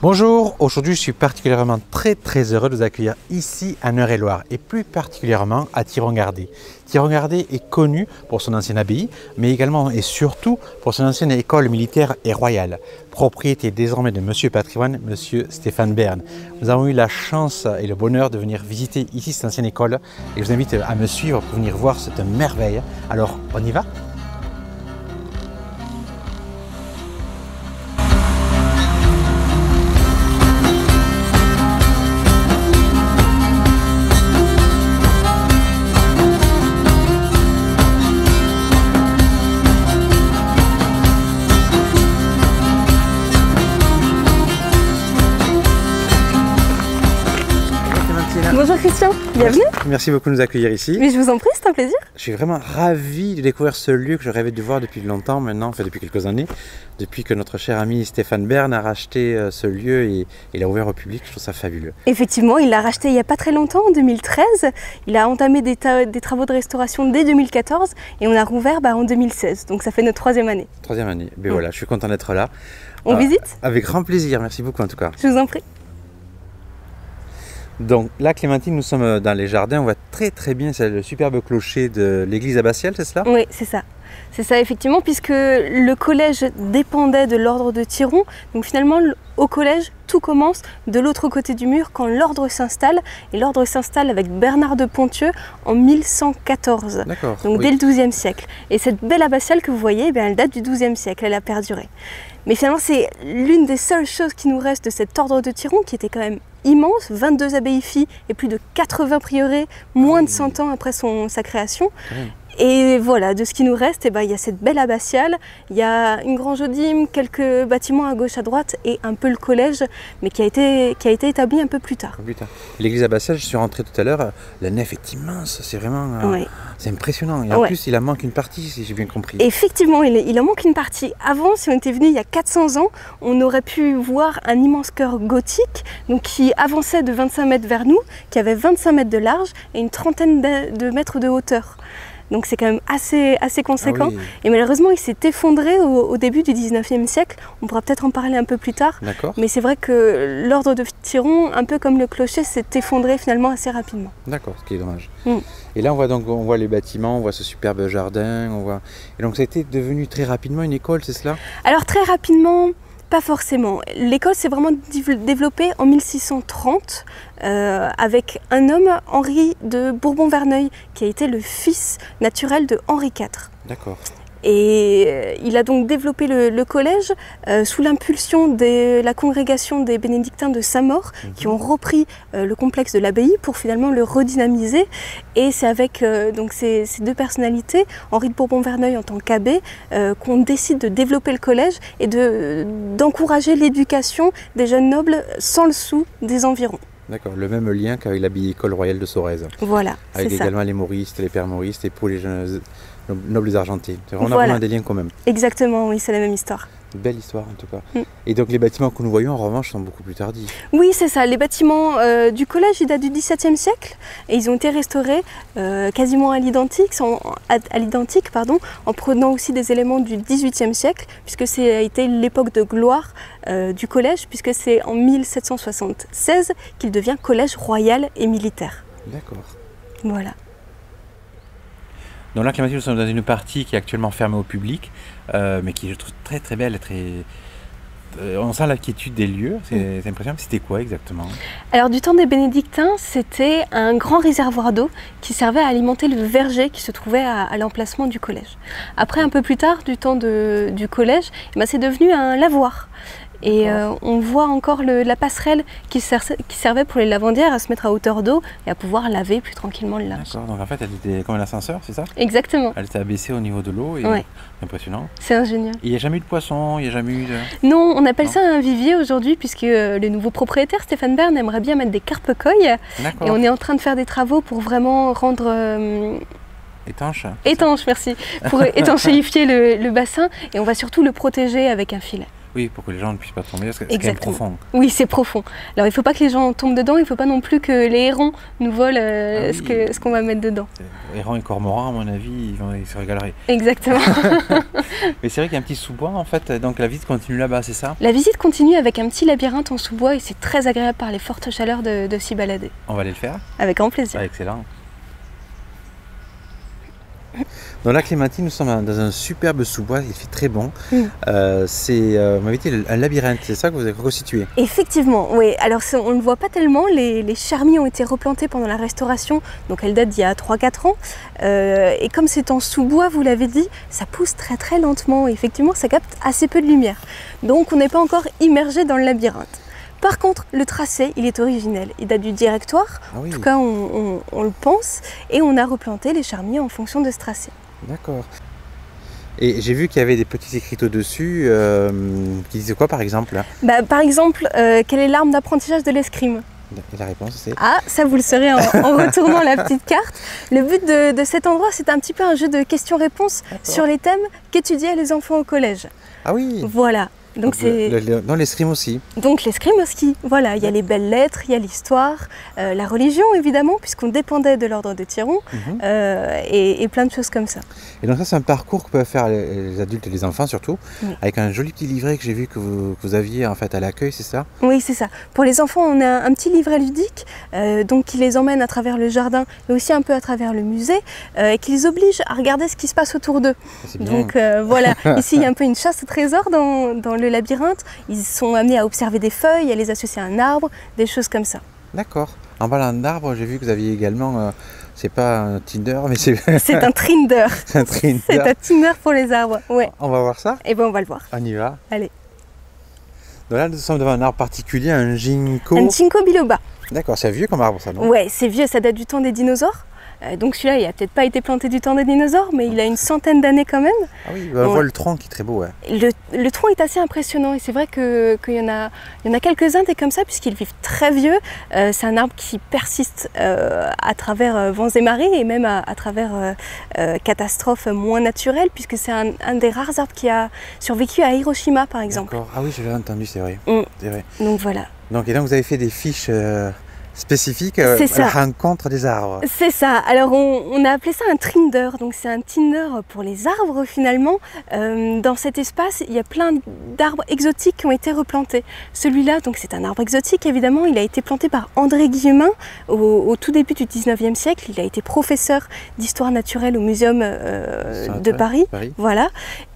Bonjour, aujourd'hui je suis particulièrement très très heureux de vous accueillir ici à Eure-et-Loire et plus particulièrement à Thirongardé. Thirongardé est connu pour son ancienne abbaye mais également et surtout pour son ancienne école militaire et royale, propriété désormais de Monsieur Patrimoine, Monsieur Stéphane Bern. Nous avons eu la chance et le bonheur de venir visiter ici cette ancienne école et je vous invite à me suivre pour venir voir cette merveille. Alors on y va? Bienvenue. Merci beaucoup de nous accueillir ici. Mais je vous en prie, c'est un plaisir. Je suis vraiment ravi de découvrir ce lieu que je rêvais de voir depuis longtemps maintenant, enfin depuis quelques années, depuis que notre cher ami Stéphane Bern a racheté euh, ce lieu et, et l'a ouvert au public. Je trouve ça fabuleux. Effectivement, il l'a racheté il n'y a pas très longtemps, en 2013. Il a entamé des, ta- des travaux de restauration dès 2014 et on a rouvert bah, en 2016. Donc ça fait notre troisième année. Troisième année. Ben Mm. voilà, je suis content d'être là. On Ah. visite? Avec grand plaisir, merci beaucoup en tout cas. Je vous en prie. Donc là, Clémentine, nous sommes dans les jardins. On voit très très bien le superbe clocher de l'église abbatiale, c'est cela? Oui, c'est ça. C'est ça, effectivement, puisque le collège dépendait de l'ordre de Tiron. Donc finalement, le- au collège, tout commence de l'autre côté du mur quand l'ordre s'installe. Et l'ordre s'installe avec Bernard de Pontieux en 1114. D'accord. donc oui. dès le XIIe siècle. Et cette belle abbatiale que vous voyez, eh bien, elle date du XIIe siècle, elle a perduré. Mais finalement, c'est l'une des seules choses qui nous reste de cet ordre de Tiron, qui était quand même immense, 22 abbayes filles et plus de 80 prieurés, moins de 100 ans après son, sa création. Oui. Et voilà, de ce qui nous reste, eh ben, il y a cette belle abbatiale, il y a une grange Odime, quelques bâtiments à gauche à droite et un peu le collège, mais qui a été, qui a été établi un peu plus tard. L'église abbatiale, je suis rentré tout à l'heure. La nef est immense, c'est vraiment, euh, c'est impressionnant. Et en Ouais. plus, il en manque une partie, si j'ai bien compris. Effectivement, il, il en manque une partie. Avant, si on était venu il y a 400 ans, on aurait pu voir un immense chœur gothique donc qui avançait de 25 mètres vers nous, qui avait 25 mètres de large et une trentaine de mètres de hauteur. Donc c'est quand même assez, assez conséquent. Ah oui, Et malheureusement, il s'est effondré au, au début du 19e siècle. On pourra peut-être en parler un peu plus tard. D'accord. Mais c'est vrai que l'ordre de Tiron, un peu comme le clocher, s'est effondré finalement assez rapidement. D'accord, ce qui est dommage. Mm. Et là, on voit donc, on voit les bâtiments, on voit ce superbe jardin, on voit. Et donc, ça a été devenu très rapidement une école, c'est cela? Alors très rapidement, pas forcément. L'école s'est vraiment développée en 1630 euh, avec un homme, Henri de Bourbon-Verneuil, qui a été le fils naturel de Henri IV. D'accord. Et euh, il a donc développé le, le collège euh, sous l'impulsion de la congrégation des bénédictins de Saint-Maur, qui ont repris euh, le complexe de l'abbaye pour finalement le redynamiser. Et c'est avec euh, donc ces, ces deux personnalités, Henri de Bourbon-Verneuil en tant qu'abbé, qu'on décide de développer le collège et de- d'encourager l'éducation des jeunes nobles sans le sou des environs. D'accord. Le même lien qu'avec l'abbaye école royale de Sorèze. Voilà, c'est Avec ça. également les mauristes, les pères mauristes et pour les jeunes nobles argentés. On a Voilà. vraiment des liens quand même. Exactement, oui, c'est la même histoire. Belle histoire en tout cas. Mm. Et donc les bâtiments que nous voyons en revanche sont beaucoup plus tardifs. Oui, c'est ça. Les bâtiments euh, du collège, ils datent du XVIIe siècle et ils ont été restaurés euh, quasiment à l'identique, sans- à, à l'identique, pardon, en prenant aussi des éléments du XVIIIe siècle, puisque c'est a été l'époque de gloire euh, du collège, puisque c'est en 1776 qu'il devient collège royal et militaire. D'accord. Voilà. Donc là, Clémentine, nous sommes dans une partie qui est actuellement fermée au public, euh, mais qui je trouve très très belle, très. euh, on sent la quiétude des lieux, Mm. c'est c'est impressionnant. C'était quoi exactement? Alors du temps des bénédictins, c'était un grand réservoir d'eau qui servait à alimenter le verger qui se trouvait à, à l'emplacement du collège. Après, un peu plus tard, du temps de- du collège, eh ben, c'est devenu un lavoir. Et euh, on voit encore le- la passerelle qui, ser- qui servait pour les lavandières à se mettre à hauteur d'eau et à pouvoir laver plus tranquillement le linge. D'accord. Donc en fait, elle était comme un ascenseur, c'est ça? Exactement, Elle était abaissée au niveau de l'eau. et Ouais. Impressionnant. c'est ingénieux. Il n'y a jamais eu de poisson, il n'y a jamais eu de. Non, on appelle Non. ça un vivier aujourd'hui puisque euh, le nouveau propriétaire, Stéphane Bern, aimerait bien mettre des carpe-coilles. D'accord. Et on est en train de faire des travaux pour vraiment rendre euh, Étanche étanche, merci, pour étanchéifier le, le bassin et on va surtout le protéger avec un filet. Oui, pour que les gens ne puissent pas tomber, parce que c'est profond. Oui, c'est profond. Alors il ne faut pas que les gens tombent dedans, il ne faut pas non plus que les hérons nous volent euh, ah ce qu'on va mettre dedans. Hérons et cormorans, à mon avis, ils, vont, ils se régaleraient. Exactement. Mais c'est vrai qu'il y a un petit sous-bois en fait, donc la visite continue là-bas, c'est ça? La visite continue avec un petit labyrinthe en sous-bois et c'est très agréable par les fortes chaleurs de, de s'y balader. On va aller le faire? Avec grand plaisir. Ah, excellent. Dans la Clémentine, nous sommes dans un superbe sous-bois, il fait très bon. Mm. Euh, c'est, euh, un labyrinthe, c'est ça que vous avez reconstitué? Effectivement, oui. Alors on ne voit pas tellement, les, les, charmilles ont été replantés pendant la restauration, donc elles datent d'il y a 3-4 ans. Euh, et comme c'est en sous-bois, vous l'avez dit, ça pousse très très lentement. Et effectivement, ça capte assez peu de lumière. Donc on n'est pas encore immergé dans le labyrinthe. Par contre, le tracé, il est originel. Il date du directoire, ah en tout cas on, le pense, et on a replanté les charmiers en fonction de ce tracé. D'accord. Et j'ai vu qu'il y avait des petits écriteaux dessus euh, qui disaient quoi par exemple bah, Par exemple, euh, quelle est l'arme d'apprentissage de l'escrime? La réponse, c'est? Ah, ça vous le saurez en, retournant la petite carte. Le but de, de cet endroit, c'est un petit peu un jeu de questions-réponses sur les thèmes qu'étudiaient les enfants au collège. Ah oui Voilà. Donc c'est dans l'escrime aussi. Donc l'escrime aussi. Voilà, il y a les belles lettres, il y a l'histoire, euh, la religion évidemment, puisqu'on dépendait de l'ordre de Tiron, mhm. euh, et, plein de choses comme ça. Et donc ça c'est un parcours que peuvent faire les, adultes et les enfants surtout, avec un joli petit livret que j'ai vu que vous, aviez en fait à l'accueil, c'est ça? Oui, c'est ça. Pour les enfants, on a un petit livret ludique, euh, donc qui les emmène à travers le jardin, mais aussi un peu à travers le musée, et qui les oblige à regarder ce qui se passe autour d'eux. Donc voilà, ici il y a un peu une chasse au trésor dans, dans le labyrinthe, ils sont amenés à observer des feuilles, à les associer à un arbre, des choses comme ça. D'accord. En parlant d'arbre, j'ai vu que vous aviez également, euh, c'est pas un Tinder, mais c'est... c'est un Trinder. c'est un Trinder. C'est un Tinder pour les arbres, ouais. On va voir ça Eh bien, on va le voir. On y va. Allez. Donc là, nous sommes devant un arbre particulier, un ginkgo. Un ginkgo biloba. D'accord, c'est vieux comme arbre ça, non? Ouais, c'est vieux, ça date du temps des dinosaures. Euh, donc celui-là, il n'a peut-être pas été planté du temps des dinosaures, mais il a une centaine d'années quand même. Ah oui, on voit le tronc qui est très beau. Le, tronc est assez impressionnant et c'est vrai qu'il y en a, y en a quelques-uns des comme ça puisqu'ils vivent très vieux. Euh, c'est un arbre qui persiste euh, à travers vents et marées et même à, travers catastrophes moins naturelles puisque c'est un, des rares arbres qui a survécu à Hiroshima par exemple. Ah oui, je l'ai entendu, c'est vrai. Mm. vrai. Donc voilà. Donc, et donc vous avez fait des fiches spécifique euh, à la rencontre des arbres. C'est ça. Alors on, a appelé ça un Trinder. Donc c'est un Tinder pour les arbres finalement. Euh, dans cet espace, il y a plein d'arbres exotiques qui ont été replantés. Celui-là, donc c'est un arbre exotique évidemment. Il a été planté par André Guillemin au, tout début du 19e siècle. Il a été professeur d'histoire naturelle au Muséum euh, de Paris. Paris. Voilà.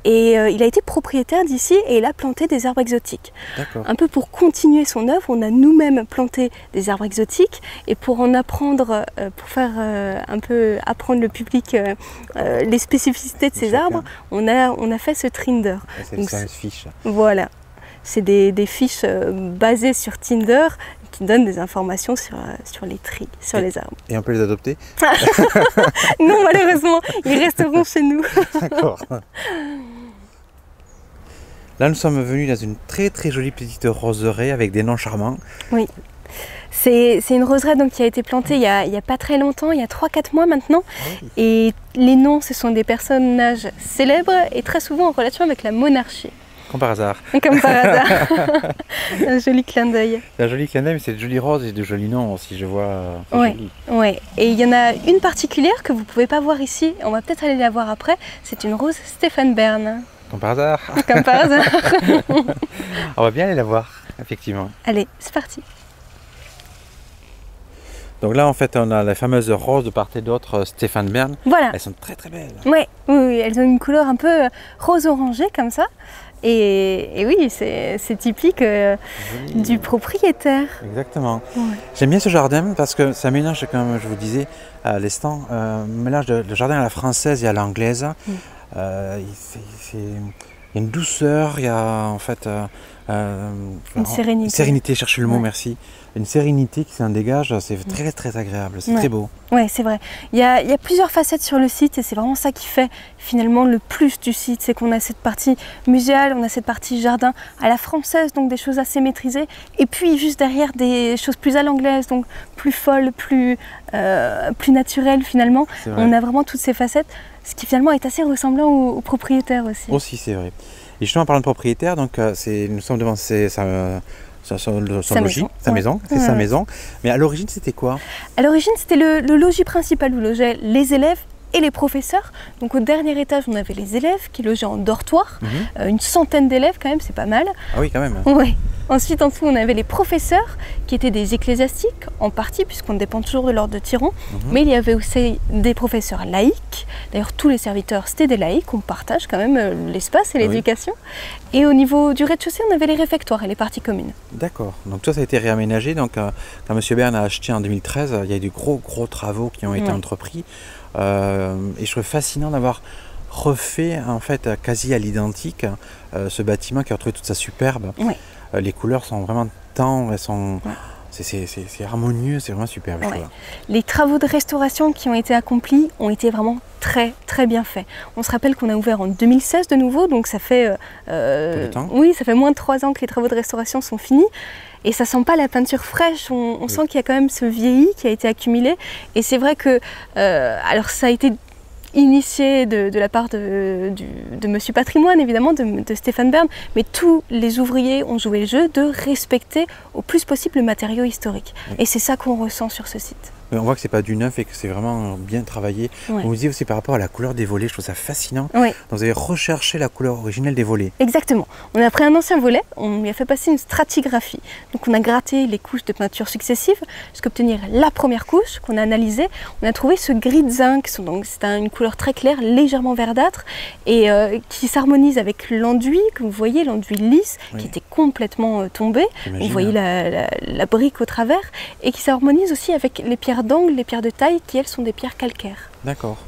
Et euh, il a été propriétaire d'ici et il a planté des arbres exotiques. Un peu pour continuer son œuvre, on a nous-mêmes planté des arbres exotiques et pour en apprendre, euh, pour faire euh, un peu apprendre le public les spécificités de ces arbres, on a, on a fait ce Trinder. C'est une fiche. Voilà. C'est des, des, fiches basées sur Tinder qui donnent des informations sur, sur les tris, sur les arbres. Et on peut les adopter Non, malheureusement, ils resteront chez nous. D'accord. Là, nous sommes venus dans une très très jolie petite roseraie avec des noms charmants. Oui. C'est une roseraie donc, qui a été plantée il n'y a, a, pas très longtemps, il y a 3-4 mois maintenant. Ah et les noms, ce sont des personnages célèbres et très souvent en relation avec la monarchie. Comme par hasard. Comme par hasard. un joli clin d'œil. Un joli clin d'œil, mais c'est de jolis roses et de jolis noms aussi, je vois. Oui, ouais. et il y en a une particulière que vous ne pouvez pas voir ici, on va peut-être aller la voir après, c'est une rose Stéphane Bern. Comme par hasard. Comme par hasard. On va bien aller la voir, effectivement. Allez, c'est parti. Donc là, en fait, on a les fameuses roses de part et d'autre euh, Stéphane Bern. Voilà. Elles sont très très belles. Ouais, oui, elles ont une couleur un peu euh, rose orangé comme ça. Et, oui, c'est typique euh, du propriétaire. Exactement. J'aime bien ce jardin parce que ça mélange, comme je vous disais à l'instant, mélange de, jardin à la française et à l'anglaise. Mm. Euh, il, y a une douceur, il y a en fait une sérénité. sérénité, cherchez le mot, merci. Une sérénité qui s'en dégage, c'est très très agréable, c'est très beau. Oui, c'est vrai. Il y, a, il y, a, plusieurs facettes sur le site et c'est vraiment ça qui fait finalement le plus du site, c'est qu'on a cette partie muséale, on a cette partie jardin à la française, donc des choses assez maîtrisées, et puis juste derrière des choses plus à l'anglaise, donc plus folles, plus, plus naturelles finalement. On a vraiment toutes ces facettes ce qui finalement est assez ressemblant aux, propriétaires aussi. Aussi, c'est vrai. Et justement, en parlant de propriétaire, donc, euh, c'est, nous sommes devant sa, sa- son, son Sa logis, maison. sa Ouais. maison, c'est Ouais, sa maison. Mais à l'origine, c'était quoi? À l'origine, c'était le, le logis principal où logeaient les élèves et les professeurs. Donc au dernier étage, on avait les élèves qui logeaient en dortoir, Mhm. Euh, une centaine d'élèves quand même, c'est pas mal. Ah oui, quand même. Ouais. Ensuite, en dessous, on avait les professeurs qui étaient des ecclésiastiques en partie, puisqu'on dépend toujours de l'ordre de Tyron. Mhm. Mais il y avait aussi des professeurs laïcs. D'ailleurs, tous les serviteurs, c'était des laïcs. On partage quand même euh, l'espace et Ah oui. l'éducation. Et au niveau du rez-de-chaussée, on avait les réfectoires et les parties communes. D'accord. Donc tout ça a été réaménagé. Donc euh, quand M. Bern a acheté en 2013, euh, il y a eu de gros gros travaux qui ont été Ouais. entrepris. Euh, et je trouve fascinant d'avoir refait en fait quasi à l'identique euh, ce bâtiment qui a retrouvé toute sa superbe. Euh, les couleurs sont vraiment tendres, elles sont Ouais. c'est- c'est c'est- c'est harmonieux, c'est vraiment superbe. Ouais. Les travaux de restauration qui ont été accomplis ont été vraiment très très bien faits. On se rappelle qu'on a ouvert en 2016 de nouveau, donc ça fait euh, oui, ça fait moins de trois ans que les travaux de restauration sont finis. Et ça sent pas la peinture fraîche, on, sent qu'il y a quand même ce vieilli qui a été accumulé. Et c'est vrai que, euh, alors ça a été initié de, de la part de, du- de Monsieur Patrimoine, évidemment, de, de Stéphane Bern, mais tous les ouvriers ont joué le jeu de respecter au plus possible le matériau historique. Et c'est ça qu'on ressent sur ce site. Mais on voit que c'est pas du neuf et que c'est vraiment bien travaillé. Ouais. Vous disiez aussi par rapport à la couleur des volets, je trouve ça fascinant. Donc vous avez recherché la couleur originelle des volets. Exactement. On a pris un ancien volet, on lui a fait passer une stratigraphie. Donc on a gratté les couches de peinture successives jusqu'à obtenir la première couche qu'on a analysée. On a trouvé ce gris de zinc, donc c'est un- une couleur très claire, légèrement verdâtre, et euh, qui s'harmonise avec l'enduit, que vous voyez, l'enduit lisse, Oui. qui était complètement euh, tombé. Vous voyez la, la- la brique au travers, et qui s'harmonise aussi avec les pierres d'angle, les pierres de taille, qui elles sont des pierres calcaires. D'accord.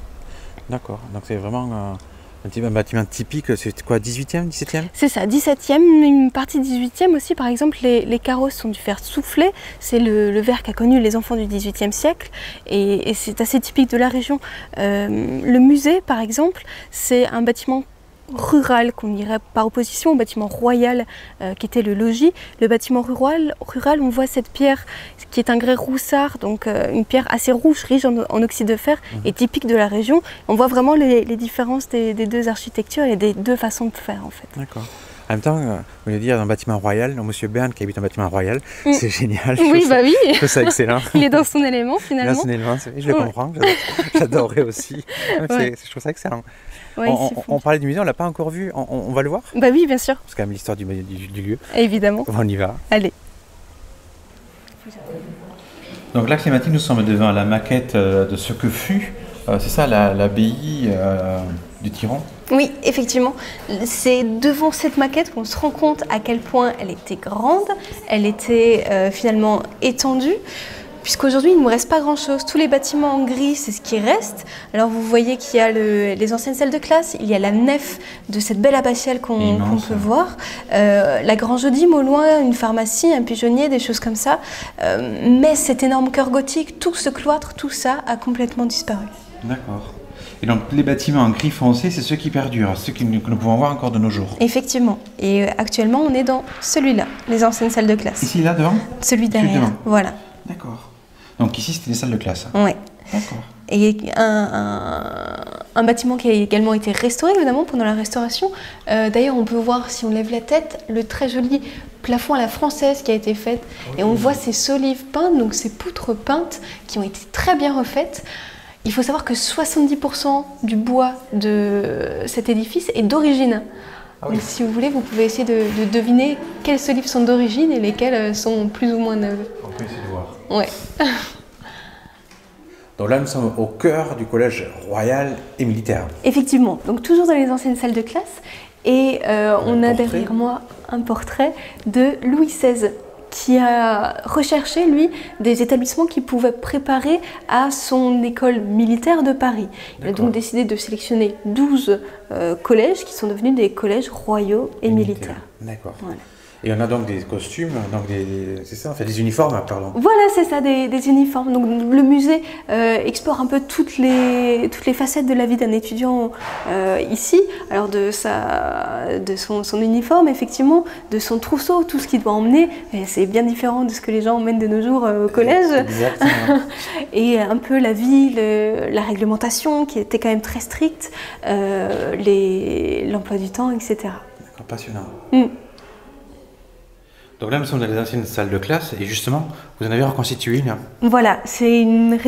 D'accord. Donc c'est vraiment euh, un, bâtiment typique. C'est quoi, 18e, 17e C'est ça, 17e, une partie 18e aussi, par exemple, les, les carreaux sont du fer soufflé, c'est le, le verre qu'a connu les enfants du 18e siècle, et, et c'est assez typique de la région. Euh, le musée, par exemple, c'est un bâtiment rural qu'on dirait par opposition au bâtiment royal euh, qui était le logis. Le bâtiment rural, rural, on voit cette pierre qui est un grès roussard, donc euh, une pierre assez rouge, riche en, en oxyde de fer et typique de la région. On voit vraiment les, les différences des, des deux architectures et des deux façons de faire en fait. D'accord. En même temps, euh, vous voulez dire dans un bâtiment royal, donc Monsieur Bern qui habite un bâtiment royal, Mm. c'est génial. Oui, bah ça- oui, Je trouve ça excellent. il est dans son élément finalement. Personnellement, c'est- je le Ouais. comprends. j'adore- J'adorerais aussi. Ouais. Je trouve ça excellent. Ouais, on, parlait du musée, on l'a pas encore vu. On, on- on va le voir. Bah oui, bien sûr, C'est quand même l'histoire du, du- du lieu. évidemment. On y va. Allez. Donc là, Clémentine, nous sommes devant la maquette euh, de ce que fut, euh, c'est ça, la- l'abbaye du Tyran. Oui, effectivement, c'est devant cette maquette qu'on se rend compte à quel point elle était grande, elle était euh, finalement étendue. Puisqu'aujourd'hui, il ne nous reste pas grand-chose. Tous les bâtiments en gris, c'est ce qui reste. Alors, vous voyez qu'il y a le- les anciennes salles de classe, il y a la nef de cette belle abbatiale qu'on peut voir, euh, la Grange Odime au loin, une pharmacie, un pigeonnier, des choses comme ça. Euh, mais cet énorme cœur gothique, tout ce cloître, tout ça a complètement disparu. D'accord. Et donc les bâtiments en gris foncé, c'est ceux qui perdurent, ceux que nous pouvons voir encore de nos jours. Effectivement. Et euh, actuellement, on est dans celui-là, les anciennes salles de classe. Ici, là, devant? Celui derrière. devant. Voilà. D'accord. Donc ici, c'était les salles de classe. Ouais. D'accord. Et un, un- un bâtiment qui a également été restauré, évidemment, pendant la restauration. Euh, D'ailleurs, on peut voir, si on lève la tête, le très joli plafond à la française qui a été fait. Et on voit ces solives peintes, donc ces poutres peintes, qui ont été très bien refaites. Il faut savoir que 70% du bois de cet édifice est d'origine. Ah oui. Si vous voulez, vous pouvez essayer de, de deviner quelles solives sont d'origine et lesquelles euh, sont plus ou moins neuves. On peut essayer de voir. Ouais. Donc là, nous sommes au cœur du collège royal et militaire. Effectivement, donc toujours dans les anciennes salles de classe. Et euh, on a portrait. derrière moi un portrait de Louis XVI qui a recherché, lui, des établissements qui pouvaient préparer à son école militaire de Paris. Il a donc décidé de sélectionner 12 euh, collèges qui sont devenus des collèges royaux et militaires. D'accord. Voilà. Et on a donc des costumes, donc des, c'est ça, en fait, des uniformes, pardon. Voilà, c'est ça, des, des uniformes. Donc le musée euh, explore un peu toutes les, toutes les facettes de la vie d'un étudiant euh, ici. Alors de, sa, de son, son uniforme, effectivement, de son trousseau, tout ce qu'il doit emmener. C'est bien différent de ce que les gens emmènent de nos jours euh, au collège. Exactement. Et un peu la vie, le- la réglementation qui était quand même très stricte, l'emploi du temps, etc. passionnant. Mm. Donc là, nous sommes dans les anciennes salles de classe et justement, vous en avez reconstitué une. Voilà, c'est une,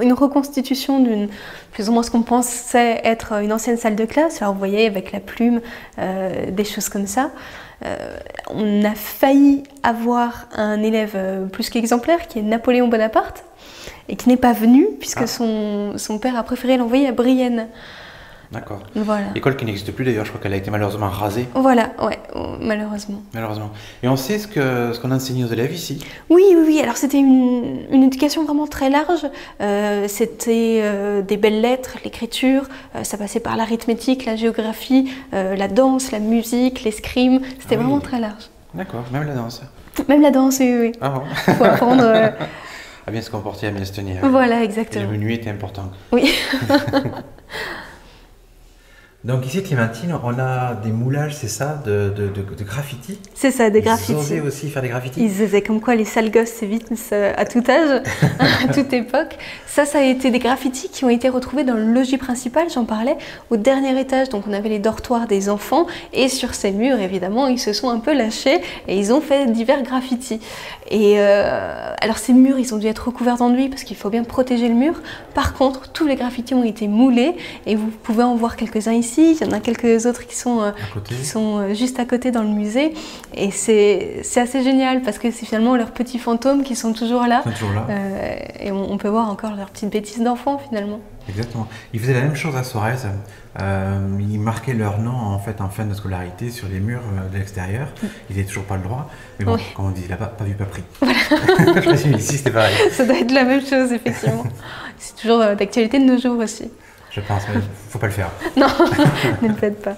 une, reconstitution d'une, plus ou moins ce qu'on pensait être une ancienne salle de classe. Alors vous voyez, avec la plume, euh, des choses comme ça. Euh, on a failli avoir un élève euh, plus qu'exemplaire qui est Napoléon Bonaparte et qui n'est pas venu puisque ah. son, son, père a préféré l'envoyer à Brienne. D'accord. Voilà. École qui n'existe plus d'ailleurs, je crois qu'elle a été malheureusement rasée. Voilà, ouais, malheureusement. Malheureusement. Et on sait ce qu'on ce qu'on enseignait aux élèves ici Oui, oui, oui. Alors c'était une, une, éducation vraiment très large. Euh, c'était euh, des belles lettres, l'écriture, euh, ça passait par l'arithmétique, la géographie, la danse, la musique, l'escrime. C'était ah vraiment très large. D'accord, même la danse. Même la danse, oui, oui. Ah bon Faut apprendre. à bien se comporter, à bien se tenir. Voilà, exactement. Et le menu était important. Oui. Donc ici, Clémentine, on a des moulages, c'est ça, de, de, de, graffiti C'est ça, des graffitis. Ils osaient aussi faire des graffitis Ils osaient, comme quoi les sales gosses s'évitent à tout âge, à toute époque. Ça, ça a été des graffitis qui ont été retrouvés dans le logis principal, j'en parlais, au dernier étage. Donc on avait les dortoirs des enfants et sur ces murs, évidemment, ils se sont un peu lâchés et ils ont fait divers graffitis. Et euh, alors ces murs, ils ont dû être recouverts d'enduit parce qu'il faut bien protéger le mur. Par contre, tous les graffitis ont été moulés et vous pouvez en voir quelques-uns ici il y en a quelques autres qui sont, euh, qui sont euh, juste à côté dans le musée. Et c'est assez génial parce que c'est finalement leurs petits fantômes qui sont toujours là. Euh, et on, peut voir encore leurs petites bêtises d'enfants finalement. Exactement. Ils faisaient la même chose à Sorez. ils marquaient leur nom en fait en fin de scolarité sur les murs de l'extérieur. Mm. Ils n'avaient toujours pas le droit. Mais bon, comme on dit là-bas, pas vu, pas pris. Voilà. Je me suis ici, c'était pareil. Ça doit être la même chose, effectivement. c'est toujours d'actualité de nos jours aussi. Je pense, mais il ne faut pas le faire. non, ne le faites pas.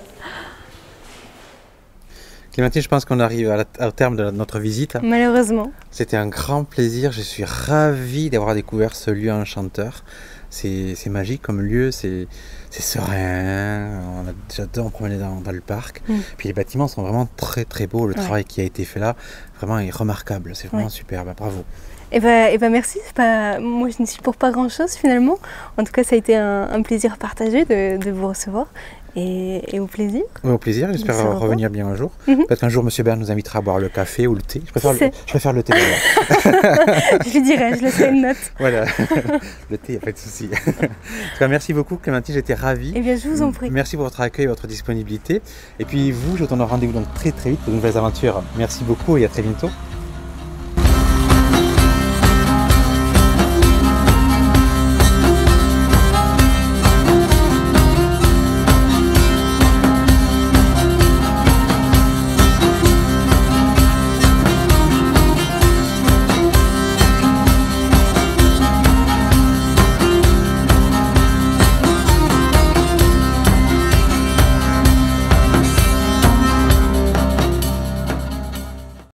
Clémentine, je pense qu'on arrive au terme de notre visite. Malheureusement. C'était un grand plaisir. Je suis ravi d'avoir découvert ce lieu enchanteur. C'est magique comme lieu, c'est serein. On a déjà deux en promener dans, dans, le parc. Mm. Puis les bâtiments sont vraiment très très beaux. Le travail qui a été fait là, vraiment est remarquable. C'est vraiment super. Bah, bravo. Eh ben, eh ben merci. Pas... Moi, je ne suis pour pas grand-chose finalement. En tout cas, ça a été un, plaisir partagé de, de vous recevoir. Et, au plaisir. au plaisir, j'espère revenir bien un jour. Mhm. Peut-être qu'un jour, M. Bern nous invitera à boire le café ou le thé. Je préfère, le, je préfère le thé je lui dirai, je laisserai une note. voilà, le thé, il n'y a pas de souci. en tout cas, merci beaucoup, Clémentine, j'étais ravi. Eh bien, je vous en prie. Merci pour votre accueil et votre disponibilité. Et puis, vous, je vous donne rendez-vous donc très très vite pour de nouvelles aventures. Merci beaucoup et à très bientôt.